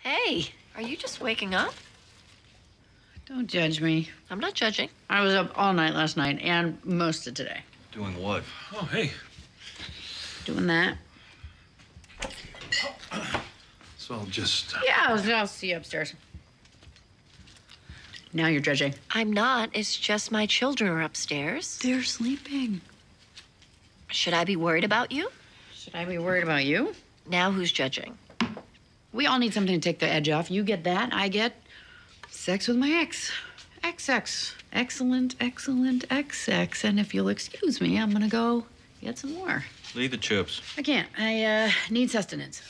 Hey, are you just waking up? Don't judge me. I'm not judging. I was up all night last night and most of today. Doing what? Oh, hey. Doing that. So I'll just. uh, Yeah, I'll, I'll see you upstairs. Now you're judging. I'm not. It's just my children are upstairs. They're sleeping. Should I be worried about you? Should I be worried about you? Now who's judging? We all need something to take the edge off. You get that. I get sex with my ex. XX. Excellent, excellent XX. And if you'll excuse me, I'm gonna go get some more. Leave the chips. I can't. I uh, need sustenance.